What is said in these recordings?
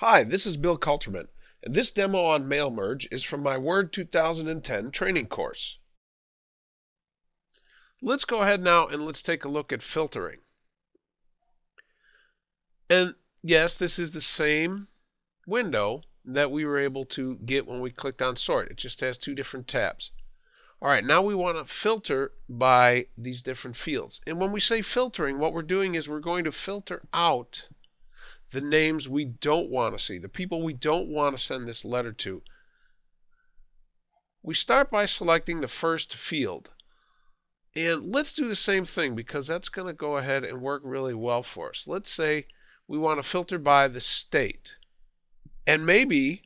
Hi, this is Bill Kulterman, and this demo on mail merge is from my Word 2010 training course. Let's go ahead now and let's take a look at filtering. And yes, this is the same window that we were able to get when we clicked on sort. It just has two different tabs. All right, now we want to filter by these different fields. And when we say filtering, what we're doing is we're going to filter out the names we don't want to see, the people we don't want to send this letter to. We start by selecting the first field. And let's do the same thing because that's going to go ahead and work really well for us. Let's say we want to filter by the state. And maybe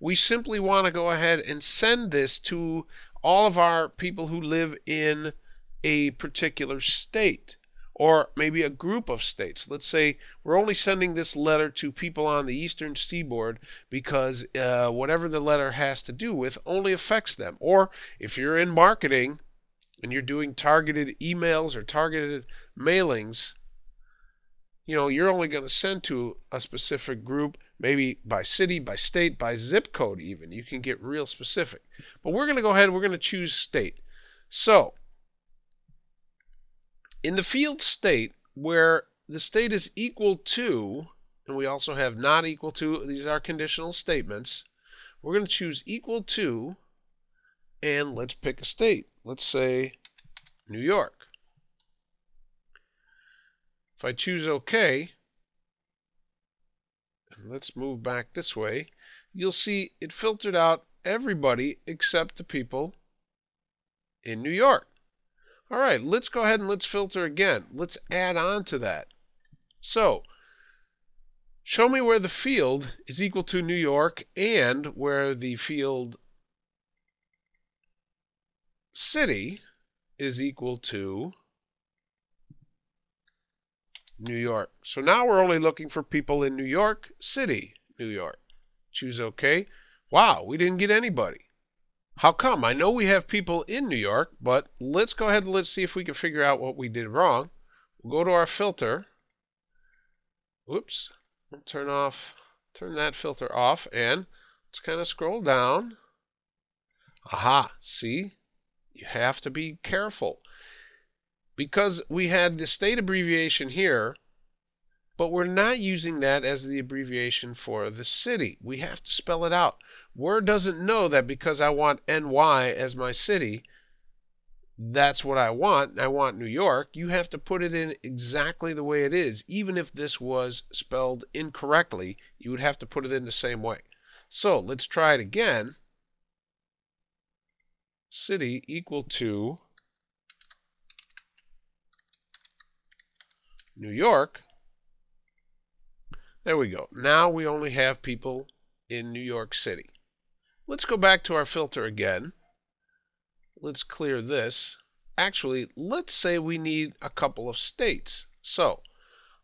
we simply want to go ahead and send this to all of our people who live in a particular state or maybe a group of states. Let's say we're only sending this letter to people on the eastern seaboard because uh, whatever the letter has to do with only affects them. Or if you're in marketing and you're doing targeted emails or targeted mailings, you know, you're only going to send to a specific group, maybe by city, by state, by zip code, even. You can get real specific. But we're going to go ahead, we're going to choose state. So, in the field state, where the state is equal to, and we also have not equal to, these are conditional statements, we're going to choose equal to, and let's pick a state. Let's say New York. If I choose OK, and let's move back this way, you'll see it filtered out everybody except the people in New York. All right, let's go ahead and let's filter again. Let's add on to that. So, show me where the field is equal to New York and where the field city is equal to New York. So now we're only looking for people in New York City, New York. Choose OK. Wow, we didn't get anybody. How come? I know we have people in New York, but let's go ahead and let's see if we can figure out what we did wrong. We'll go to our filter. Oops. Turn off, turn that filter off, and let's kind of scroll down. Aha, see? You have to be careful. Because we had the state abbreviation here, but we're not using that as the abbreviation for the city. We have to spell it out. Word doesn't know that because I want NY as my city, that's what I want. I want New York. You have to put it in exactly the way it is. Even if this was spelled incorrectly, you would have to put it in the same way. So let's try it again. City equal to New York. There we go. Now we only have people in New York City. Let's go back to our filter again. Let's clear this. Actually, let's say we need a couple of states. So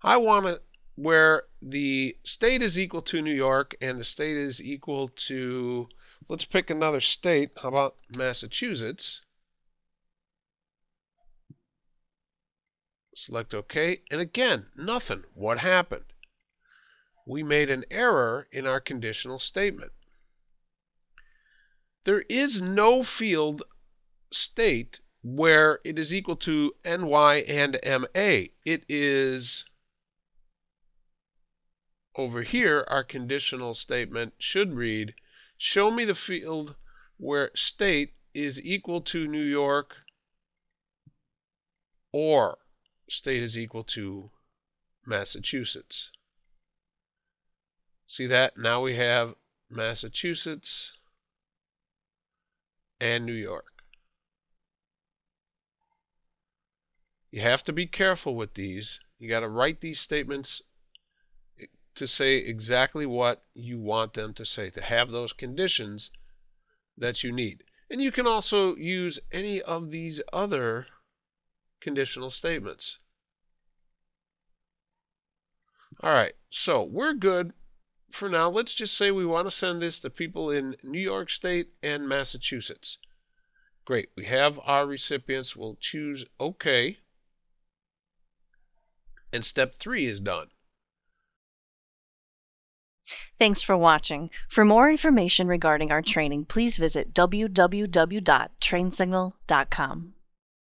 I want it where the state is equal to New York and the state is equal to, let's pick another state. How about Massachusetts? Select OK. And again, nothing. What happened? we made an error in our conditional statement. There is no field state where it is equal to ny and ma. It is over here, our conditional statement should read, show me the field where state is equal to New York or state is equal to Massachusetts. See that? Now we have Massachusetts and New York. You have to be careful with these. You got to write these statements eh, to say exactly what you want them to say, to have those conditions that you need. And you can also use any of these other conditional statements. All right, so we're good for now, let's just say we want to send this to people in New York State and Massachusetts. Great, we have our recipients. We'll choose OK. And step three is done. Thanks for watching. For more information regarding our training, please visit www.trainsignal.com.